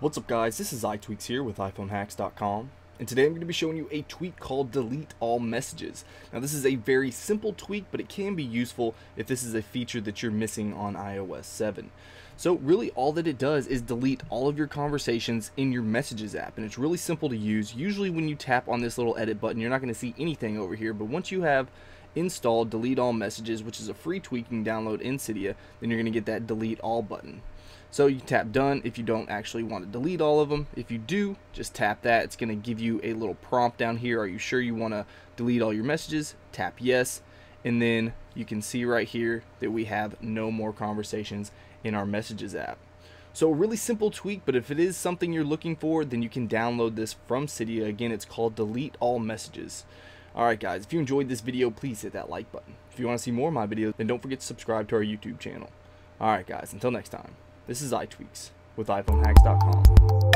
What's up guys, this is iTweaks here with iPhoneHacks.com and today I'm going to be showing you a tweak called delete all messages. Now this is a very simple tweak but it can be useful if this is a feature that you're missing on iOS 7. So really all that it does is delete all of your conversations in your messages app and it's really simple to use. Usually when you tap on this little edit button you're not going to see anything over here but once you have installed delete all messages which is a free tweak download in Cydia then you're going to get that delete all button. So you tap done if you don't actually want to delete all of them. If you do, just tap that. It's going to give you a little prompt down here. Are you sure you want to delete all your messages? Tap yes. And then you can see right here that we have no more conversations in our messages app. So a really simple tweak, but if it is something you're looking for, then you can download this from Cydia. Again, it's called Delete All Messages. Alright guys, if you enjoyed this video, please hit that like button. If you want to see more of my videos, then don't forget to subscribe to our YouTube channel. Alright guys, until next time. This is iTweaks with iPhoneHacks.com.